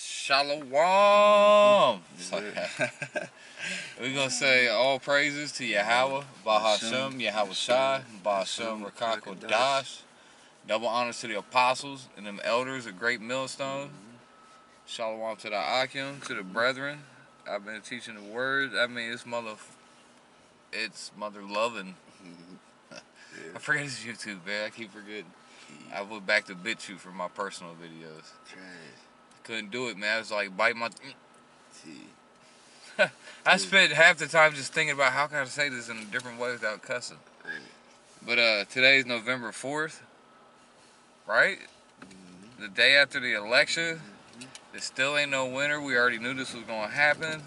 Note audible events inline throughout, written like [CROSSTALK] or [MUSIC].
Shalom. [LAUGHS] We're gonna say all praises to Yahweh, Bahashem, Yahweh Shai, Bahashem Rakakodash. Double honors to the apostles and them elders, a great millstone. Shalom to the Akim, to the brethren. I've been teaching the word. I mean, it's mother, it's mother loving. [LAUGHS] I forget his YouTube, man. I keep forgetting. I went back to BitChute for my personal videos. Trash. Couldn't do it, man. I was like, bite my. See. [LAUGHS] I spent half the time just thinking about how can I say this in a different way without cussing. But uh, today's November fourth, right? Mm-hmm. The day after the election. Mm-hmm. There still ain't no winner. We already knew this was gonna happen.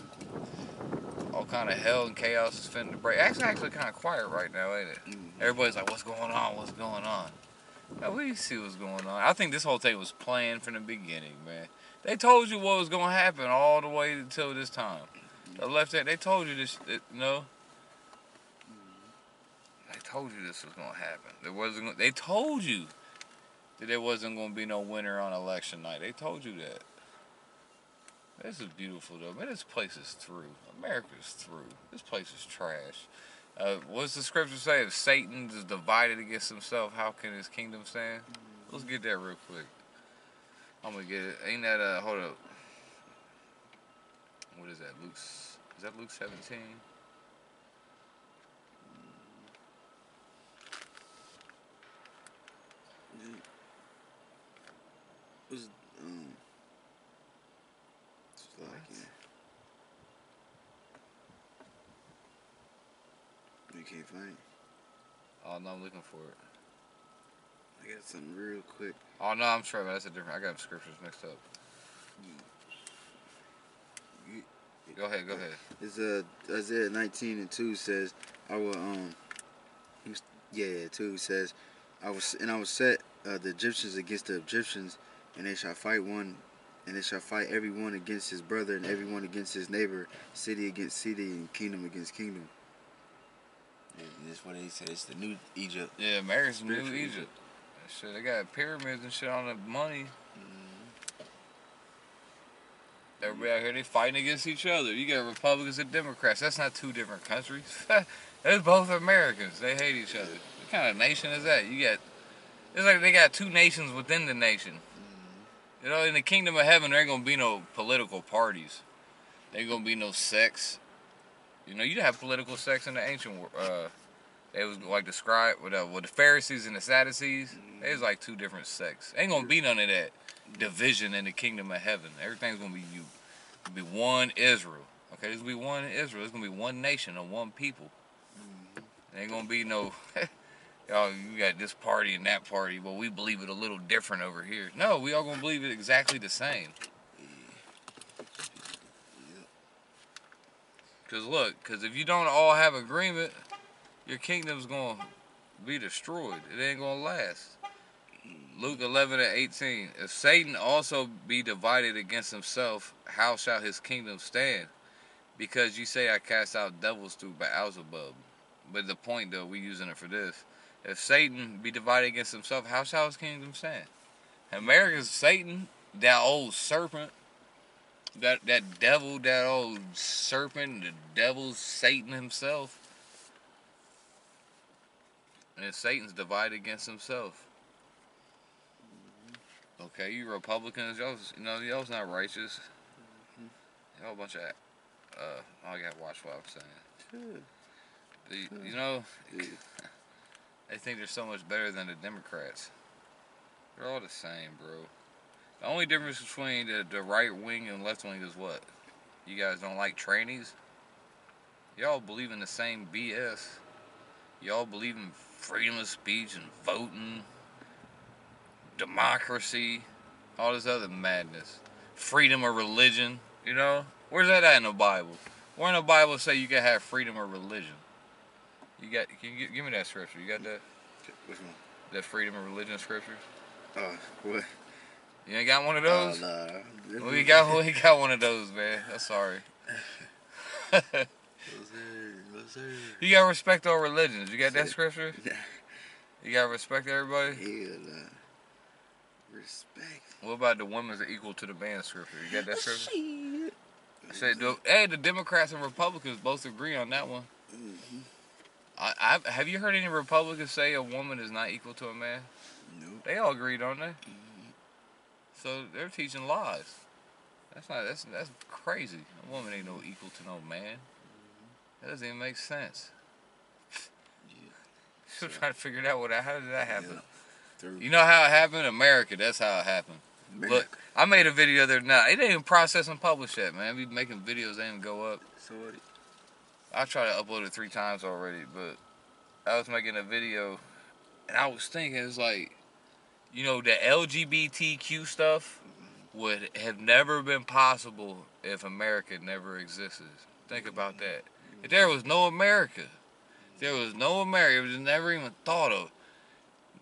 All kind of hell and chaos is finna break. Actually, actually kind of quiet right now, ain't it? Mm-hmm. Everybody's like, "What's going on? What's going on?" Now we see what's going on. I think this whole thing was planned from the beginning, man. They told you what was gonna happen all the way until this time. The left hand, they told you this, it, you know. They told you this was gonna happen. There wasn't. They told you that there wasn't gonna be no winner on election night. They told you that. This is beautiful though, man. This place is through. America's through. This place is trash. Uh, what's the scripture say? If Satan is divided against himself, how can his kingdom stand? Let's get that real quick. I'm gonna get it. Ain't that uh? Hold up. What is that? Luke's. Is that Luke 17? Was um. It's like, yeah. You can't find it. Oh no, I'm looking for it. I got something real quick. Oh no, I'm sure that's a different. I got scriptures mixed up. You- Go ahead, go ahead. It's uh Isaiah 19 and 2 says, I will um yeah, yeah 2 says, I was and I will set uh, the Egyptians against the Egyptians, and they shall fight one, and they shall fight every one against his brother, and every one against his neighbor, city against city, and kingdom against kingdom. And that's what they said. It's the new Egypt. Yeah, America's new Spiritual Egypt. Shit, they got pyramids and shit on the money. Everybody out here, they fighting against each other. You got Republicans and Democrats. That's not two different countries. [LAUGHS] That's both Americans. They hate each other. What kind of nation is that? You got, it's like they got two nations within the nation. You know, in the kingdom of heaven, there ain't gonna be no political parties. There ain't gonna be no sex. You know, you have political sex in the ancient world. Uh, they was like described with, uh, with the Pharisees and the Sadducees. It was like two different sects. Ain't gonna be none of that division in the kingdom of heaven. Everything's gonna be you. It'll be one Israel. Okay, there's gonna be one Israel. It's gonna be one nation and one people. There ain't gonna be no. [LAUGHS] Y'all, you got this party and that party, but we believe it a little different over here. No, we all gonna believe it exactly the same. Cause look, cause if you don't all have agreement, your kingdom's gonna be destroyed. It ain't gonna last. Luke 11 and 18. If Satan also be divided against himself, how shall his kingdom stand? Because you say I cast out devils through Beelzebub. But the point though, we using it for this. If Satan be divided against himself, how shall his kingdom stand? America's Satan, that old serpent, that that devil, that old serpent, the devil's Satan himself. And Satan's divided against himself. Okay, you Republicans, y'all, you know, y'all's not righteous. Y'all a bunch of, uh, I gotta watch what I'm saying. The, you know, Yeah. [LAUGHS] they think they're so much better than the Democrats. They're all the same, bro. The only difference between the, the right wing and left wing is what? You guys don't like trainees? Y'all believe in the same BS. Y'all believe in freedom of speech and voting, democracy, all this other madness. Freedom of religion, you know? Where's that at in the Bible? Where in the Bible say you can have freedom of religion? You got? Can you give, give me that scripture? You got that? Which one? That freedom of religion scripture? Oh, what? You ain't got one of those? Uh, nah. We got we got one of those, man. I'm sorry. [LAUGHS] Sir. You gotta respect all religions. You got that scripture? [LAUGHS] You gotta respect everybody. Hell, nah. Respect. What about the women's equal to the man scripture? You got that scripture? Shit. I said, the- hey, the Democrats and Republicans both agree on that one. Mm-hmm. I, I have you heard any Republicans say a woman is not equal to a man? Nope. They all agree, don't they? So they're teaching lies. That's not that's that's crazy. A woman ain't no equal to no man. That doesn't even make sense. Yeah. [LAUGHS] I'm trying to figure it out. What how did that happen? Yeah. You know how it happened? America. That's how it happened. America. Look, I made a video the other night. It ain't even processed and published yet, man. We be making videos, they ain't go up. So what? I tried to upload it three times already, but I was making a video, and I was thinking it's like, you know, the LGBTQ stuff mm-hmm. would have never been possible if America never existed. Think about that. There was no America, there was no America, it was never even thought of.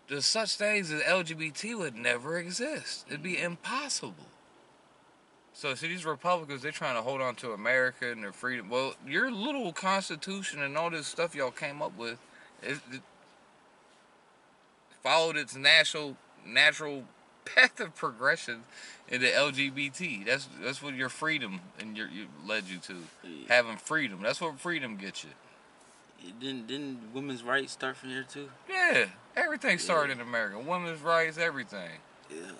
The such things as LGBT would never exist. It'd be impossible. So see these Republicans, they're trying to hold on to America and their freedom. Well, your little constitution and all this stuff y'all came up with, it, it followed its natural natural path of progression into LGBT. That's that's what your freedom and your, you led you to Yeah. having freedom. That's what freedom gets you. Didn't didn't women's rights start from there too? Yeah, everything started in America. Women's rights, everything. Yeah.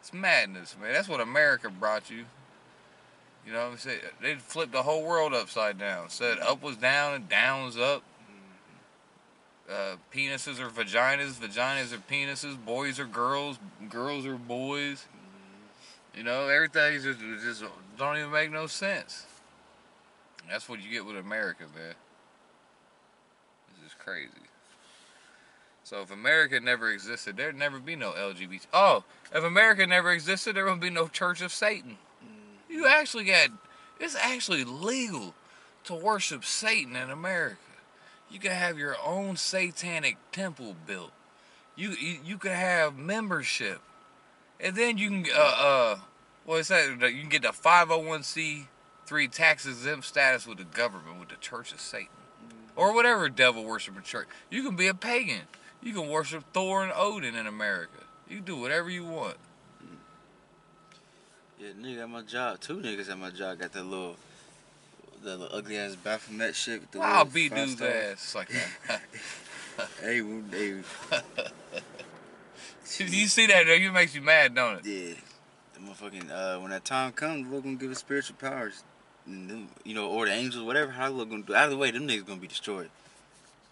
It's madness, man. That's what America brought you. You know what I'm saying? They flipped the whole world upside down. Said up was down and down was up. Uh, penises are vaginas, vaginas are penises, boys are girls, girls are boys. You know, everything just, just don't even make no sense. That's what you get with America, man. This is crazy. So if America never existed, there'd never be no LGBT. Oh, if America never existed, there wouldn't be no Church of Satan. You actually got it's actually legal to worship Satan in America. You can have your own satanic temple built. You you, you can have membership, and then you can uh uh what is that? You can get the five hundred one c three tax exempt status with the government with the Church of Satan or whatever devil worshiper church. You can be a pagan. You can worship Thor and Odin in America. You can do whatever you want. Yeah, nigga at my job. Two niggas at my job got that little, that little ugly ass Baphomet shit. With the I'll beat dude's ass like that. [LAUGHS] Hey, hey, [LAUGHS] you see that though? You makes you mad, don't it? yeah. The motherfucking uh, when that time comes, the Lord gonna give us spiritual powers. And them, you know, or the angels, whatever. How the Lord gonna do? Out of the way, them niggas gonna be destroyed.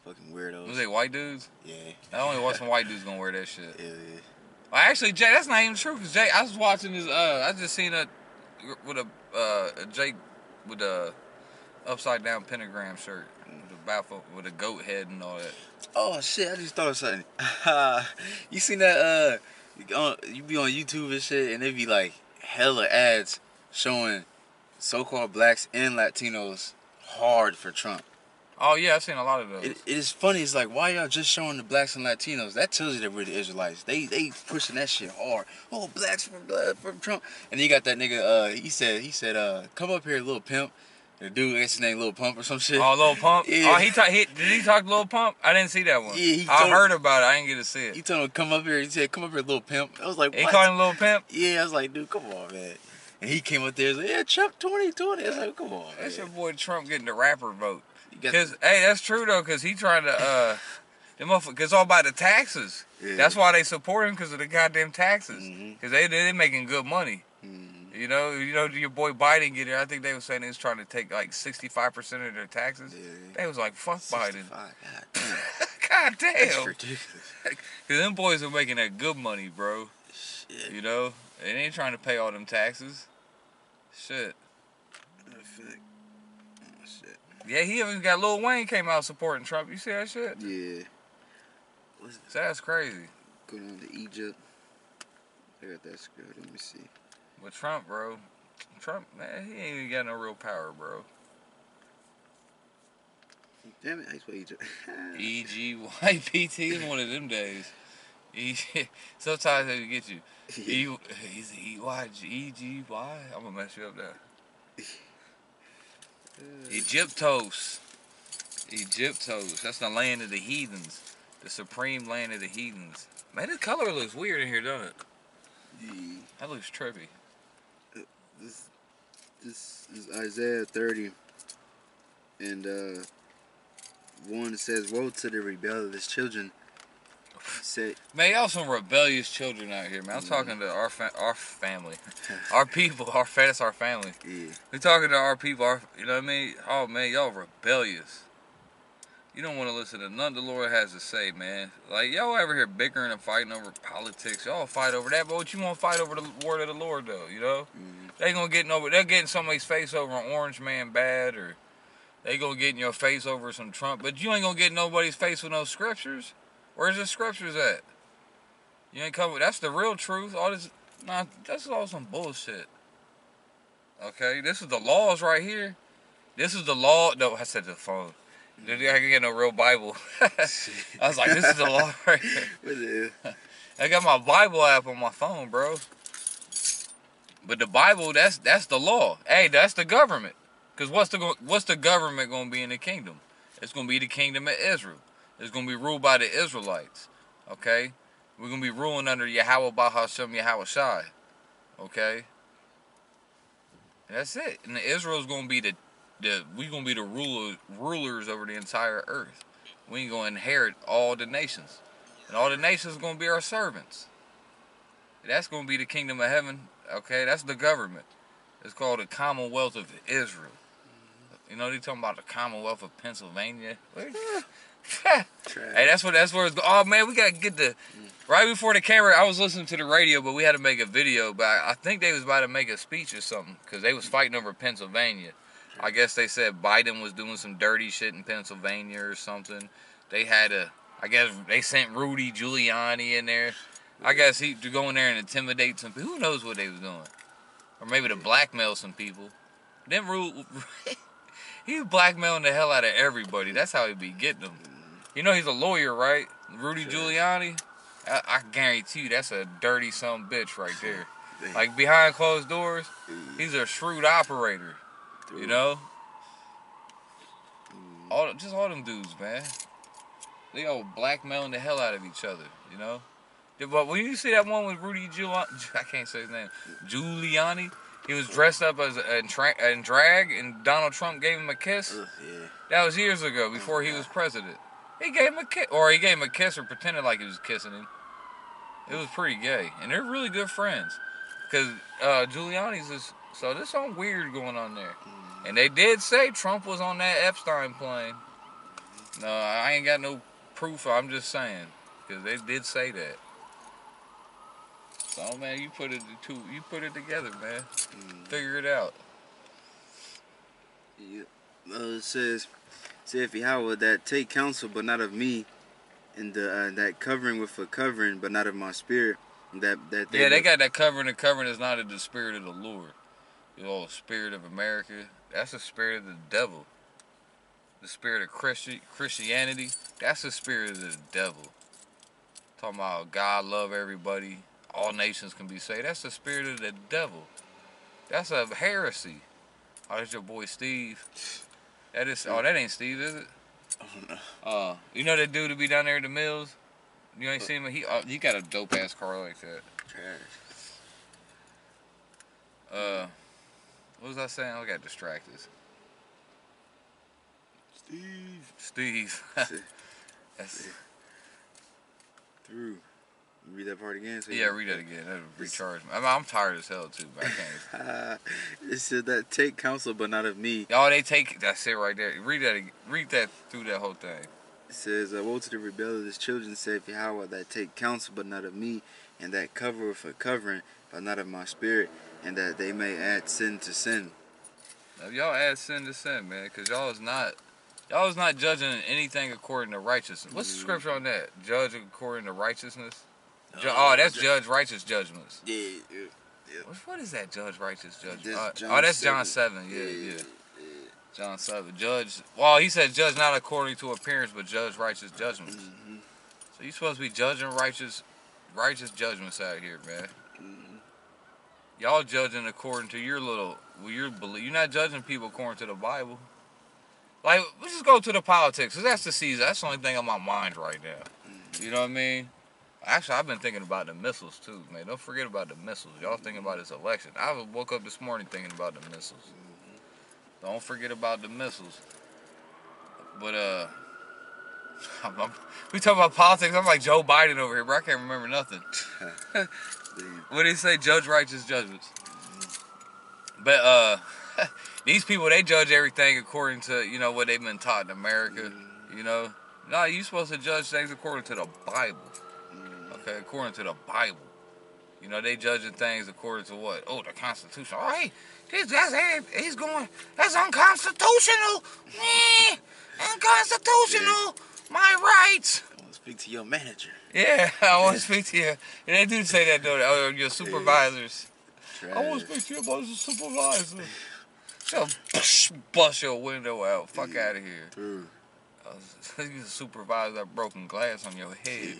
Fucking weirdos. Was they white dudes? Yeah. I only watch some white dudes gonna wear that shit. [LAUGHS] Yeah, yeah. Well, actually, Jay, that's not even true. Cause Jay, I was watching this. Uh, I just seen a with a uh, a Jake with a upside down pentagram shirt with a baffle with a goat head and all that. Oh shit! I just thought of something. [LAUGHS] you seen that? Uh, you be on YouTube and shit, and they be like hella ads showing so-called blacks and Latinos hard for Trump. Oh yeah, I've seen a lot of those. It, it is funny. It's like why y'all just showing the blacks and Latinos? That tells you that we're the Israelites. They they pushing that shit hard. Oh, blacks from blood for Trump. And then you got that nigga. Uh, he said he said uh, come up here, little pimp. The dude, that's his name, little pump or some shit. Oh, Lil Pump. Yeah. Oh, he, ta- he did he talk to Lil Pump? I didn't see that one. Yeah, he I told- heard about it. I didn't get to see it. He told him come up here. He said come up here, little pimp. I was like, what? He called him Lil Pimp. Yeah, I was like, dude, come on, man. And he came up there like, yeah, Trump 2020. I was like, come on, man. That's your boy Trump getting the rapper vote. Cause hey, that's true though. Cause he trying to uh, the motherfucker. It's all about the taxes. Yeah. That's why they support him because of the goddamn taxes. Mhm. Cause they they making good money. Mhm. You know, you know, your boy Biden get it. I think they were saying he was trying to take like sixty five percent of their taxes. Yeah. They was like, fuck 65. Biden. God [LAUGHS] damn. God That's ridiculous. [LAUGHS] Cause them boys are making that good money, bro. Shit. You know, they ain't trying to pay all them taxes. Shit. Oh, shit. Yeah, he even got Lil Wayne came out supporting Trump. You see that shit? Yeah. What's So that's crazy. going on to Egypt? I got that script. Let me see. With Trump, bro. Trump, man, he ain't even got no real power, bro. Damn it, I swear Egypt. E G Y P T is one of them days. E [LAUGHS] sometimes they get you. [LAUGHS] E he's E Y G E G Y. I'm gonna mess you up there. [LAUGHS] Egyptos. Egyptos. That's the land of the heathens. The supreme land of the heathens. Man, the color looks weird in here, doesn't it? Yeah. That looks trippy. This this is Isaiah 30, and uh, one says, "Woe to the rebellious children." Say, Man, y'all some rebellious children out here, man. I'm Mhm. talking to our fa- our family, [LAUGHS] our people, our that's our family. yeah, We talking to our people, our, you know what I mean? Oh man, y'all rebellious. You don't want to listen to nothing the Lord has to say, man. Like y'all ever here bickering and fighting over politics? Y'all fight over that, but what you want to fight over the word of the Lord, though? You know, Mhm. They gonna get over. They're getting somebody's face over an orange man bad, or they gonna get in your face over some Trump. But you ain't gonna get nobody's face with no scriptures. Where's the scriptures at? You ain't covered. That's the real truth. All this, nah, that's all some bullshit. Okay, this is the laws right here. This is the law. No, I said the phone. I can get no real Bible? [LAUGHS] I was like, this is the law right here. [LAUGHS] [LAUGHS] I got my Bible app on my phone, bro. But the Bible, that's that's the law. Hey, that's the government. Cause what's the what's the government gonna be in the kingdom? It's gonna be the kingdom of Israel. It's gonna be ruled by the Israelites. Okay, we're gonna be ruling under Yahweh Bahashem Yahweh Shai. Okay, and that's it. And Israel's gonna be the the we gonna be the ruler rulers over the entire earth. We ain't gonna inherit all the nations. And all the nations are gonna be our servants. That's gonna be the kingdom of heaven. Okay, that's the government. It's called the Commonwealth of Israel. You know they talking about the Commonwealth of Pennsylvania. [LAUGHS] hey, that's what that's where it's. go- Oh man, we gotta get the right before the camera. I was listening to the radio, but we had to make a video. But I, I think they was about to make a speech or something because they was fighting over Pennsylvania. I guess they said Biden was doing some dirty shit in Pennsylvania or something. They had a. I guess they sent Rudy Giuliani in there. I guess he to go in there and intimidate some people. Who knows what they was doing? Or maybe to blackmail some people. Then Rudy, [LAUGHS] he was blackmailing the hell out of everybody. That's how he be getting them. You know he's a lawyer, right? Rudy Sure. Giuliani. I, I guarantee you that's a dirty some bitch right there. Damn. Like behind closed doors, he's a shrewd operator. You know, Mm. all just all them dudes, man. They all blackmailing the hell out of each other. You know. But when you see that one with Rudy Giuliani, [LAUGHS] I can't say his name, Giuliani. He was dressed up as a, in, in drag, and Donald Trump gave him a kiss. Ugh, yeah. That was years ago, before he was president. He gave him a kiss, or he gave him a kiss, or pretended like he was kissing him. It was pretty gay, and they're really good friends. Cause uh, Giuliani's is so there's something weird going on there. And they did say Trump was on that Epstein plane. No, I ain't got no proof. I'm just saying, cause they did say that. So man, you put it two, you put it together, man. Mm. Figure it out. Yeah. Uh, it says, saith Yahweh, that take counsel, but not of me, and the, uh, that covering with a covering, but not of my spirit. That that Yeah, they got that covering. The covering is not of the spirit of the Lord. The old spirit of America. That's the spirit of the devil. The spirit of Christi- Christianity. That's the spirit of the devil. Talking about God love everybody. All nations can be saved. That's the spirit of the devil. That's a heresy. Oh, that's your boy Steve. That is. Oh, that ain't Steve, is it? Oh, [LAUGHS] no. Uh, you know that dude to be down there at the mills. You ain't seen him. He uh, he got a dope ass car like that. Trash. Uh, what was I saying? I got distracted. Steve. Steve. [LAUGHS] That's, Through. Read that part again? So yeah, read that again. That'll recharge me. I mean, I'm tired as hell too, but I can't. [LAUGHS] it said that take counsel, but not of me. Y'all, they take that's it right there. Read that. Read that through that whole thing. It says, uh, Woe to the rebellious children, saith Yahweh, that take counsel, but not of me, and that cover with a covering, but not of my spirit, and that they may add sin to sin. Now, y'all add sin to sin, man, because y'all is not. Y'all is not judging anything according to righteousness. What's the Mhm. scripture on that? Judge according to righteousness. Ju- Uh, oh, that's ju- judge righteous judgments. Yeah, yeah. What, what is that? Judge righteous judgment. That's Uh, oh, that's John 7. seven. Yeah, yeah. John 7. Judge. Well, he said judge not according to appearance, but judge righteous judgments. hmm So you supposed to be judging righteous, righteous judgments out here, man. hmm Y'all judging according to your little, well, your belief. You're not judging people according to the Bible. Like, let's just go to the politics, 'cause that's the season. That's the only thing on my mind right now. You know what I mean? Actually, I've been thinking about the missiles too, man. Don't forget about the missiles. Y'all thinking about this election. I woke up this morning thinking about the missiles. Don't forget about the missiles. But uh, [LAUGHS] I'm, I'm, we talk about politics. I'm like Joe Biden over here, bro. I can't remember nothing. [LAUGHS] what do you say? Judge righteous judgments. But uh, [LAUGHS] these people they judge everything according to you know what they've been taught in America. You know, no, you supposed to judge things according to the Bible. According to the Bible. You know, they judging things according to what? Oh, the Constitution. All right, this, that's he's going. That's unconstitutional. Eh, unconstitutional. My rights. I want to speak to your manager. Yeah, [LAUGHS] I want to speak to you. And they do say that though. Oh, your supervisors. Trash. I want to speak to you about the supervisor. So bust your window out. Fuck out of here. True. [LAUGHS] Uh, you supervise that broken glass on your head.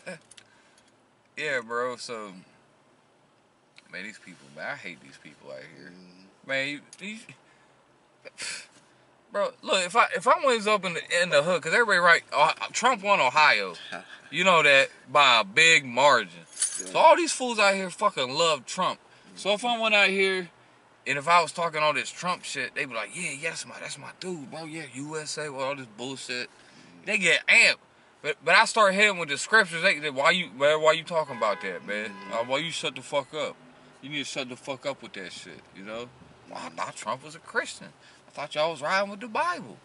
[LAUGHS] yeah, bro. So, man, these people, man, I hate these people out here. Mm, Man, you, you, [SIGHS] bro, look, if I if I was up in the in the hood, cause everybody right, uh, Trump won Ohio. [LAUGHS] You know that by a big margin. So all these fools out here fucking love Trump. So if I went out here and if I was talking all this Trump shit, they'd be like, yeah, yeah, that's my that's my dude, bro. Yeah, USA with all this bullshit. They get amped. But but I start hitting with the scriptures. They, they, why you man, why you talking about that, man? Uh, why you shut the fuck up? You need to shut the fuck up with that shit, you know? Well, I thought Trump was a Christian. I thought y'all was riding with the Bible.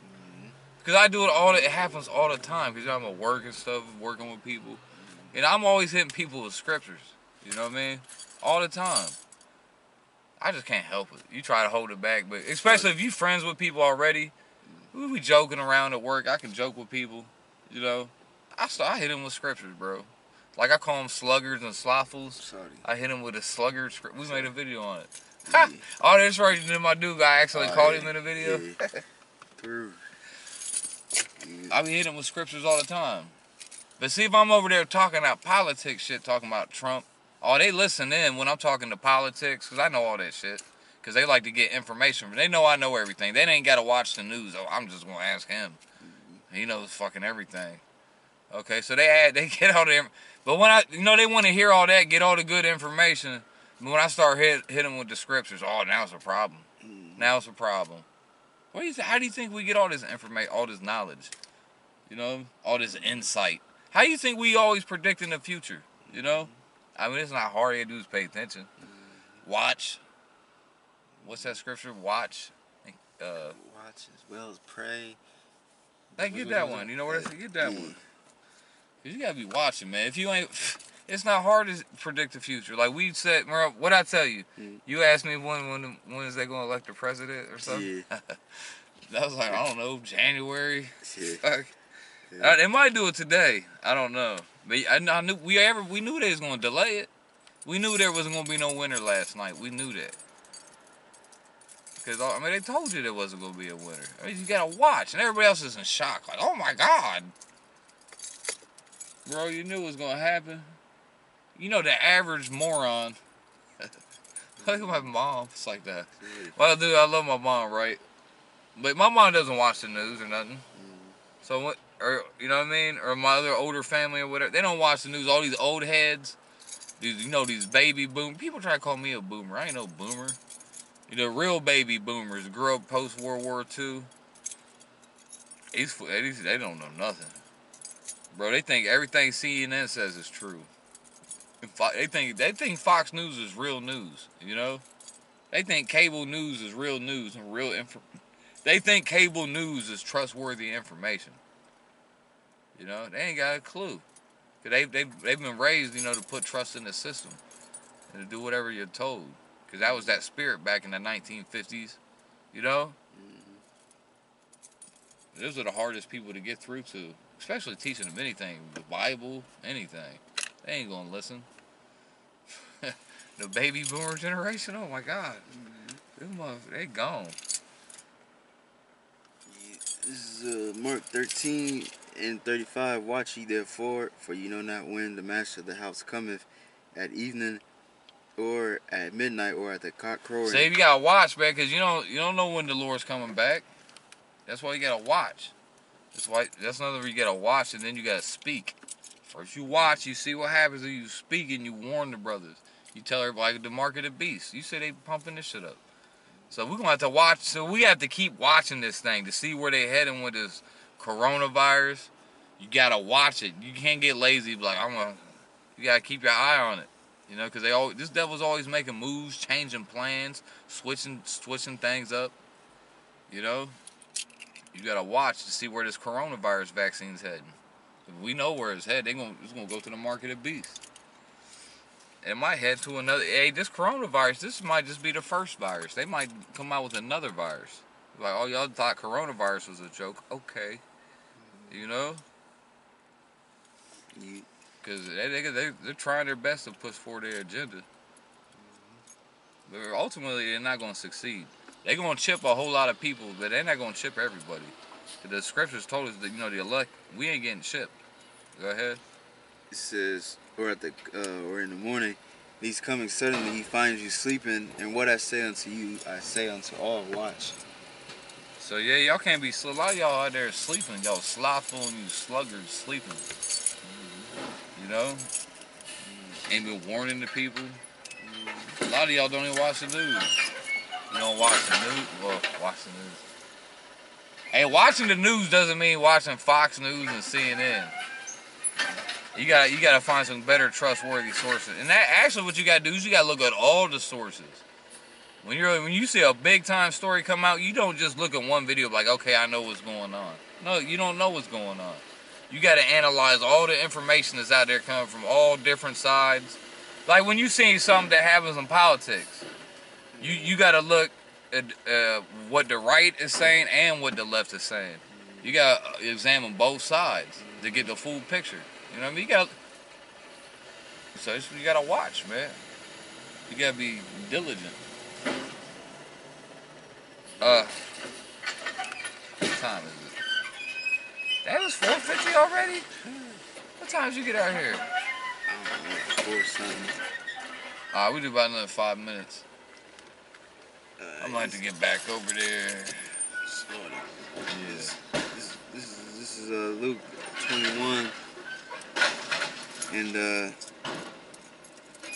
Cause I do it all. It happens all the time. Cause I'm at work and stuff, working with people, and I'm always hitting people with scriptures. You know what I mean? All the time. I just can't help it. You try to hold it back, but especially if you friends with people already, we be joking around at work. I can joke with people. You know, I I hit him with scriptures, bro. Like I call them sluggards and slothfuls. Sorry. I hit him with a sluggard script. We made a video on it. Yeah. [LAUGHS] oh, that's right. Then my dude guy actually Oh, called yeah. him in a video. Yeah. True. Yeah. [LAUGHS] I be hitting with scriptures all the time. But see, if I'm over there talking about politics shit, talking about Trump, oh, they listen in when I'm talking to politics because I know all that shit. Because they like to get information. They know I know everything. They ain't got to watch the news. Oh, I'm just going to ask him. He knows fucking everything. Okay, so they add, [LAUGHS] they get all the, but when I, you know, they want to hear all that, get all the good information. But when I start hit, hitting with the scriptures, oh, now it's a problem. Mm-hmm. Now it's a problem. What do you how do you think we get all this information, all this knowledge? You know, all this insight. How do you think we always predicting the future? You know, I mean, it's not hard. You do is pay attention. Mm-hmm. Watch. What's that scripture? Watch. Uh, Watch as well as pray. hey, get that one. You know what I said? Get that one. Mm. Cause you gotta be watching, man. If you ain't, [SIGHS] it's not hard to predict the future. Like we said, what I tell you, Mm. you asked me when when when is they gonna elect the president or something. Yeah. [LAUGHS] That was like I don't know January. Yeah. [LAUGHS] They might do it today. I don't know. But I, I knew we ever we knew they was gonna delay it. We knew there wasn't gonna be no winner last night. We knew that. Because I mean they told you there wasn't gonna be a winner. I mean you gotta watch, and everybody else is in shock. Like oh my god, bro, you knew it was gonna happen. You know the average moron. [LAUGHS] Look at my mom. It's like that. Well, dude, I love my mom, right? But my mom doesn't watch the news or nothing. Mm. So what? Or you know what I mean? Or my other older family or whatever. They don't watch the news. All these old heads, these you know these baby boom. People try to call me a boomer. I ain't no boomer. You know, real baby boomers grew up post World War II. These they don't know nothing, bro. They think everything CNN says is true. They think they think Fox News is real news. You know, they think cable news is real news and real info. They think cable news is trustworthy information. You know, they ain't got a clue. Cause they they they've been raised, you know, to put trust in the system and to do whatever you're told. Cause that was that spirit back in the 1950s. You know, mm-hmm. those are the hardest people to get through to, especially teaching them anything, the Bible, anything. They ain't gonna listen. [LAUGHS] the baby boomer generation, oh my God, them motherf- they gone. Yeah, This is uh, Mark 13 and 35. Watch ye therefore, for you know not when the master of the house cometh, at evening, or at midnight, or at the cock crowing. Say you gotta watch, man, because you don't you don't know when the Lord's coming back. That's why you gotta watch. That's why that's another you gotta watch and then you gotta speak. First you watch, you see what happens, and you speak and you warn the brothers. You tell everybody the mark of the beast. You say they pumping this shit up. So we're gonna have to watch. So we have to keep watching this thing to see where they heading with this coronavirus. You gotta watch it. You can't get lazy. Like I'm gonna. You gotta keep your eye on it. You know, because they all this devil's always making moves, changing plans, switching switching things up. You know, you gotta watch to see where this coronavirus vaccine's heading. If we know where it's headed, they gonna it's gonna go to the market of beasts. It might head to another. Hey, this coronavirus, this might just be the first virus. They might come out with another virus. Like, oh, y'all thought coronavirus was a joke. Okay, you know, because they, they they they're trying their best to push forward their agenda. But ultimately, they're not gonna succeed. They're gonna chip a whole lot of people, but they're not gonna chip everybody. The scriptures told us that you know the elect, we ain't getting chipped. Go ahead. it says, or at the, uh, or in the morning, he's coming suddenly. He finds you sleeping, and what I say unto you, I say unto all. Watch. So yeah, y'all can't be. A lot of y'all out there sleeping. Y'all slothful and you sluggards sleeping. You know, ain't been warning the people. A lot of y'all don't even watch the news. You don't watch the news. Well, watch the news. Hey, watching the news doesn't mean watching Fox News and CNN. You got you got to find some better trustworthy sources. And that actually, what you got to do is you got to look at all the sources. When you're when you see a big time story come out, you don't just look at one video like, okay, I know what's going on. No, you don't know what's going on. You got to analyze all the information that's out there coming from all different sides. Like when you see something that happens in politics, you you got to look at uh, what the right is saying and what the left is saying. You got to examine both sides to get the full picture. You know what I mean? You got so it's- you got to watch, man. You got to be diligent. Uh, what time is it? That was 4:50 already. What time did you get out here? I don't know, four something. Ah, we do about another five minutes. Uh, I'm gonna get back over there. Slaughter. Yeah. This, this, this is this is uh, Luke 21 and uh,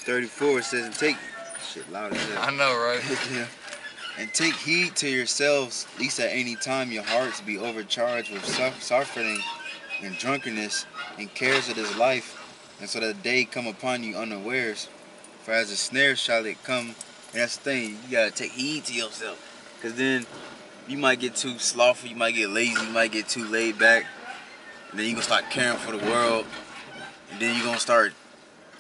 34 it says and take shit loud as hell. I know, right? [LAUGHS] yeah. And take heed to yourselves, lest at any time your hearts be overcharged with suffering and drunkenness and cares of this life, and so that day come upon you unawares. For as a snare shall it come. And that's the thing, you gotta take heed to yourself. Cause then you might get too slothful, you might get lazy, you might get too laid back, and then you gonna start caring for the world, and then you gonna start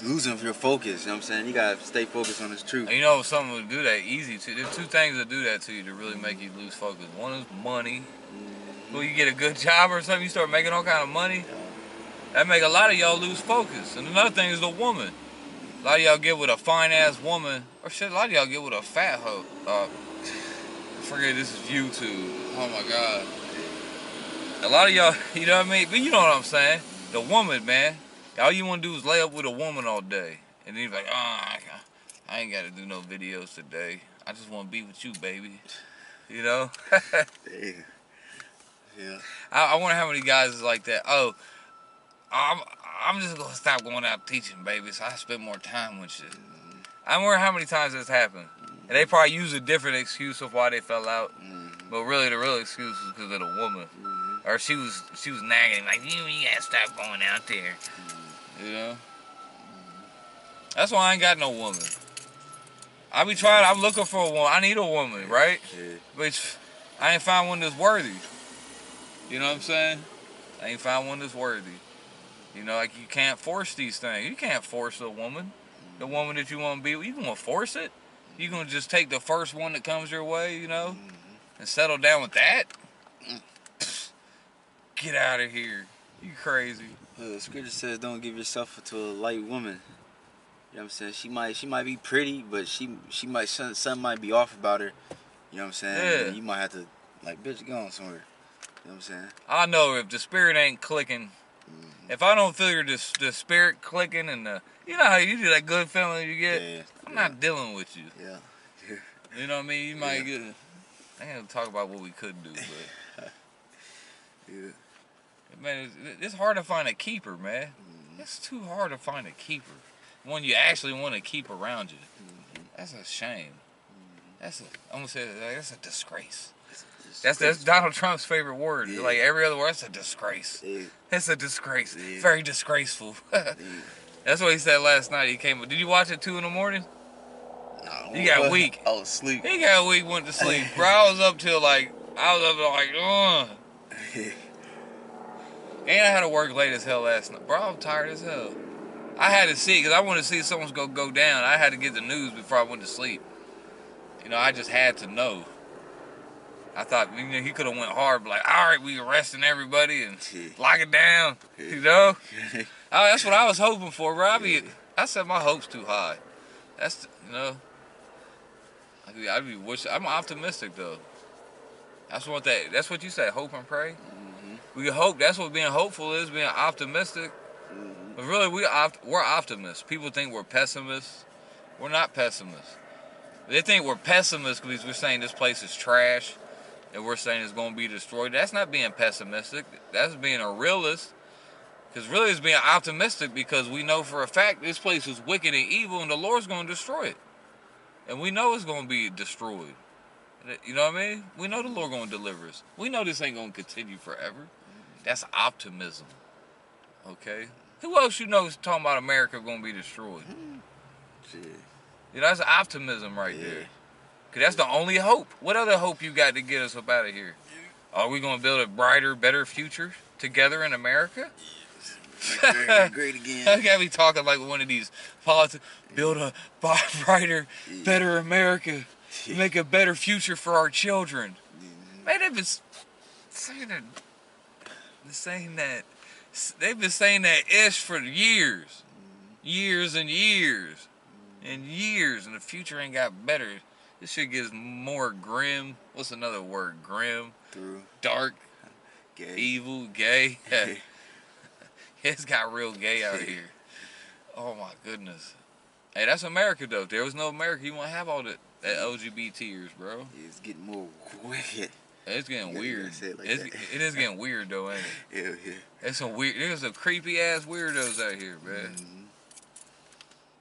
losing your focus. You know what I'm saying? You gotta stay focused on this truth. And you know something will do that easy too. There's two things that do that to you to really make you lose focus. One is money. Mm-hmm. Well, you get a good job or something, you start making all kind of money. That make a lot of y'all lose focus. And another thing is the woman. A lot of y'all get with a fine ass woman, or shit. A lot of y'all get with a fat hoe. Uh, forget this is YouTube. Oh my god. A lot of y'all, [LAUGHS] you know what I mean? But you know what I'm saying. The woman, man. All you want to do is lay up with a woman all day, and then you're like, oh, I, I ain't got to do no videos today. I just want to be with you, baby. You know. [LAUGHS] Yeah. Yeah. I, I wonder how many guys is like that. Oh, I'm I'm just gonna stop going out teaching, baby, so I spend more time with you. I wonder how many times this happened. And they probably use a different excuse of why they fell out, Mhm. but really the real excuse was because of the woman, Mhm. or she was she was nagging like, you, you gotta stop going out there. You know. That's why I ain't got no woman. I be trying. I'm looking for a woman. I need a woman, right? Yeah. But I ain't found one that's worthy. You know what I'm saying? I ain't found one that's worthy. You know, like you can't force these things. You can't force a woman. The woman that you want to be with, you gonna force it? You gonna just take the first one that comes your way, you know, mm-hmm. and settle down with that? [SNIFFS] Get out of here. You crazy. The scripture says, "Don't give yourself to a light woman." You know what I'm saying? She might she might be pretty, but she she might some- something might be off about her. You know what I'm saying? Yeah. You might have to like, bitch, go on somewhere. You know what I'm saying? I know if the spirit ain't clicking, if I don't feel your the, the spirit clicking and the, you know how you do that good feeling you get. Yeah. I'm not dealing with you. Yeah. [LAUGHS] You know what I mean? You might Yeah. get. I ain't gonna talk about what we could do, but [LAUGHS] Yeah. man, it's, it's hard to find a keeper, man. It's too hard to find a keeper. One you actually want to keep around you. Mm-hmm. That's a shame. That's a, I'm gonna say that's a disgrace. That's that's. Donald Trump's favorite word. Yeah. Like every other word, it's a disgrace. Yeah, It's a disgrace. Yeah. Very disgraceful. [LAUGHS] yeah. that's what he said last night. He came. Did you watch it two in the morning? Nah, You got weak. I was asleep. He got weak, went to sleep. Bro, I was up till like I was up like, ugh. [LAUGHS] And I had to work late as hell last night. Bro, I'm tired as hell. I had to see because I wanted to see if someone's gonna go down. I had to get the news before I went to sleep. You know, I just had to know. I thought you know, he could have went hard, but like, all right, we arresting everybody and Yeah. lock it down. You know, oh, that's what I was hoping for, bro. I be, I set my hopes too high. That's you know, I'd be, I'd be wishing. I'm optimistic though. That's what that. That's what you say. Hope and pray. Mhm. We hope. That's what being hopeful is. Being optimistic. Mhm. But really, we opt, we're optimists. People think we're pessimists. We're not pessimists. They think we're pessimists because we're saying this place is trash, and we're saying it's going to be destroyed. That's not being pessimistic. That's being a realist. Because really, it's being optimistic because we know for a fact this place is wicked and evil, and the Lord's going to destroy it. And we know it's going to be destroyed. You know what I mean? We know the Lord going to deliver us. We know this ain't going to continue forever. That's optimism. Okay? Who else you know is talking about America going to be destroyed? You know, that's optimism right Yeah. there. Cause that's the only hope. What other hope you got to get us up out of here? Are we going to build a brighter, better future together in America? Great again. I gotta be talking like one of these politics. Build a [LAUGHS] brighter, Yeah. better America. Make a better future for our children. Man, they've been saying that. Saying that. They've been saying that ish for years, years and years, and years, and the future ain't got better. This shit gets more grim. What's another word? Grim, Through dark, gay. evil, gay. [LAUGHS] [LAUGHS] it's got real gay out here. Oh my goodness. Hey, that's America though. If there was no America, you wouldn't have all that, that LGBTers, bro. It's getting more wicked. It's getting weird. it like it's, it is getting weird though, ain't it? [LAUGHS] Hell yeah. There's some weird. There's some creepy ass weirdos out here, man. Mhm.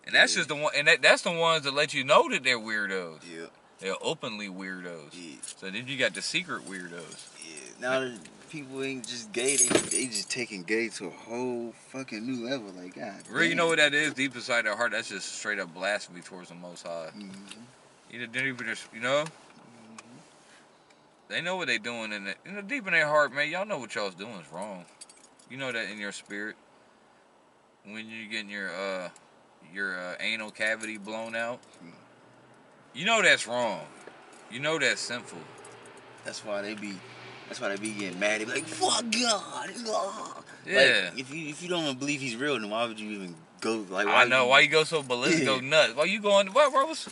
And that's Yeah. just the one. And that, that's the ones that let you know that they're weirdos. Yeah. They're openly weirdos. Yeah. So then you got the secret weirdos. Yeah. Now people ain't just gay, they they just taking gay to a whole fucking new level. Like God. Really, you know what that is? Deep inside their heart, that's just straight up blasphemy towards the Most High. hmm You didn't even just, you know. They know what they doing in the, You know, deep in their heart, man. Y'all know what y'all's doing is wrong. You know that in your spirit. When you're getting your uh your uh, anal cavity blown out, you know that's wrong. You know that's sinful. That's why they be. That's why they be getting mad. They be like, "Fuck God." ugh." Yeah. Like, if you if you don't believe he's real, then why would you even go? Like, why I know you, why you go so ballistic, [LAUGHS] go nuts. Why you going? What, bro? What's,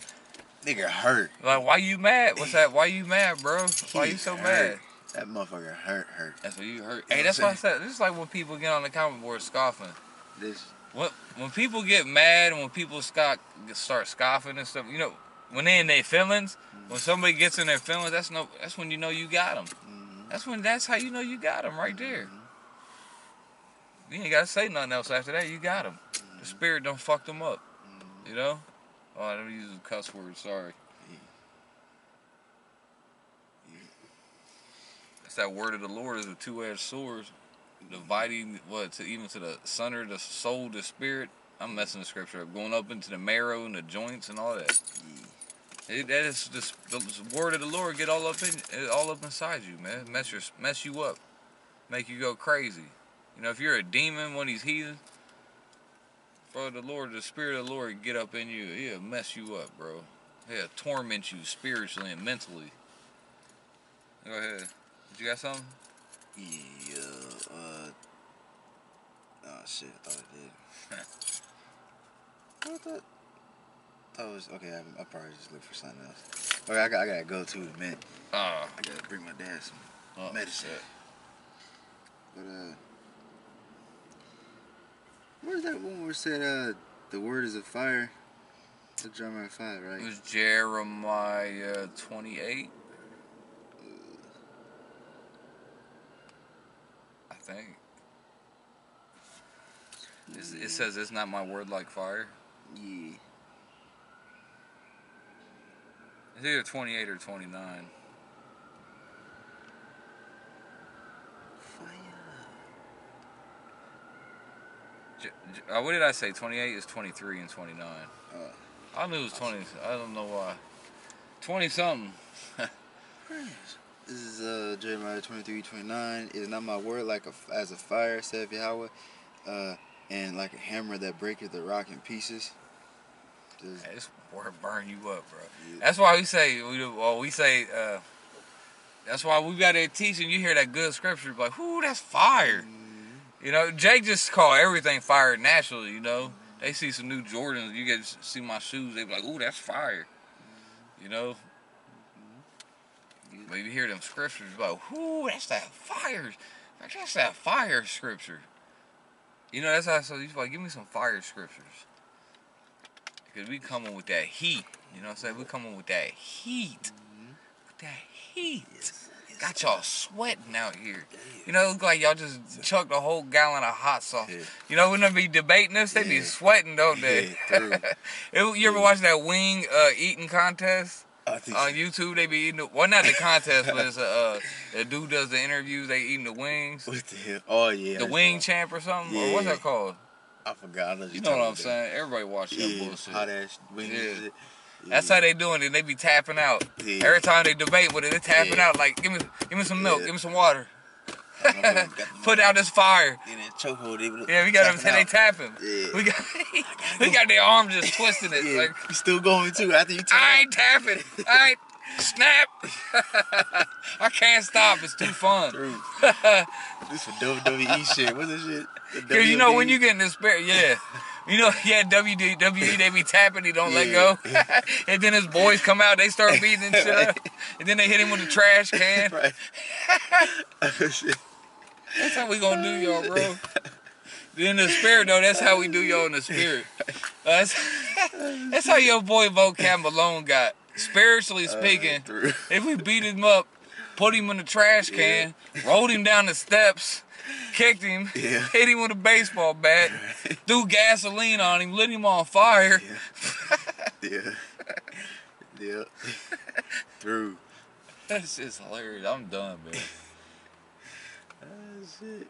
nigga hurt? like, why you mad? What's that? Why you mad, bro? Why you so hurt. mad? That motherfucker hurt. Hurt. That's what you heard. You Hey, that's why I said. This is like when people get on the comment board scoffing. This. When when people get mad and when people scoff, start scoffing and stuff, you know, when they in their feelings, when somebody gets in their feelings, that's no, that's when you know you got them. mhm. That's when that's how you know you got them right there. Mm-hmm. You ain't gotta say nothing else after that. You got them. The mm-hmm. spirit don't fuck them up. Mm-hmm. You know. Oh, I don't use a cuss word. Sorry. That's that word of the Lord is a two-edged sword, dividing what to even to the sunder, the soul, the spirit. I'm messing the scripture up, going up into the marrow and the joints and all that. Mm. It, that is just the word of the Lord get all up in, all up inside you, man. Mess your, mess you up, make you go crazy. You know, if you're a demon, when he's these heathens, bro, the Lord, the Spirit of the Lord, get up in you. He'll mess you up, bro. He'll torment you spiritually and mentally. Go ahead. You got something? Yeah. Uh. Oh shit! I thought [LAUGHS] I did. I thought. Thought was okay. I, I probably just look for something else. Okay, I, got, I gotta go to a minute. Uh, I gotta bring my dad some oh, medicine. shit. But uh, where's that one where it said uh, the word is a fire? The Jeremiah five, It right? was Jeremiah 28. Think. It's, it says it's not my word like fire. Yeah. It's either 28 or 29. Fire. J- j- uh, what did I say? 28 is 23 and 29. Uh, I knew it was 20. I don't know why. 20 something. [LAUGHS] This is uh, Jeremiah 23, 29. It is not my word like a, as a fire, saith Yahweh, uh, and like a hammer that breaketh the rock in pieces. Just, Hey, This word burn you up, bro. yeah. That's why we say we well we say uh, that's why we got that teaching. You hear that good scripture, like, whoo, that's fire. Mhm. You know, Jake just call everything fire naturally. You know, they see some new Jordans, you get to see my shoes, they be like, ooh, that's fire. You know, but you hear them scriptures, like, whoo, that's that fire. That's that fire scripture. You know, that's how so he's like, give me some fire scriptures. Because we coming with that heat. You know what I'm saying? We coming with that heat. With that heat. Yes. Got y'all sweating out here. You know, it look like y'all just chucked a whole gallon of hot sauce. Yeah. You know, when they be debating this, they be sweating, don't they? Yeah. [LAUGHS] It- you ever watch that wing uh, eating contest on YouTube? They be eating, the, well, not the contest, but it's a, uh, the dude does the interviews. They eating the wings, What the hell? Oh yeah. the wing champ or something. Or what's that called? I forgot. I You know what I'm saying? Everybody watch that Yeah, bullshit. hot ass wings. Yeah. That's Yeah. how they doing it. They be tapping out. Yeah. Every time they debate with it, they tapping Yeah. out like, give me, give me some milk, Yeah. give me some water, [LAUGHS] put out this fire. in that chokehold. Yeah, we got them. tapping They tap him. Yeah. We got, [LAUGHS] we [LAUGHS] got their arms just twisting it. Yeah, Like you still going too after you tap. I ain't tapping. I ain't snap. I can't stop. It's too fun. This for WWE shit. What's this shit? The Cause you know when you get in the spirit, yeah. You know, yeah, WWE, they be tapping, he don't let go. And then his boys come out, they start beating and shit up. And then they hit him with a trash can. right. That's how we gonna do y'all, bro. [LAUGHS] In the spirit though, that's how we do y'all in the spirit. Uh, that's, that's how your boy Vocab Malone got. Spiritually speaking, Uh, if we beat him up, put him in the trash can, rolled him down the steps, kicked him, Yeah. hit him with a baseball bat, threw gasoline on him, lit him on fire. Yeah. yeah. [LAUGHS] yeah. [LAUGHS] Through. That's just hilarious. I'm done, man. Shit.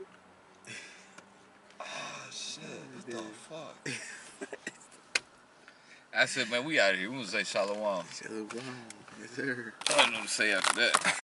Oh shit, what the fuck? That's it, man. We out of here. We gonna say shalom. Shalom. Yes, sir. I don't know what to say after that.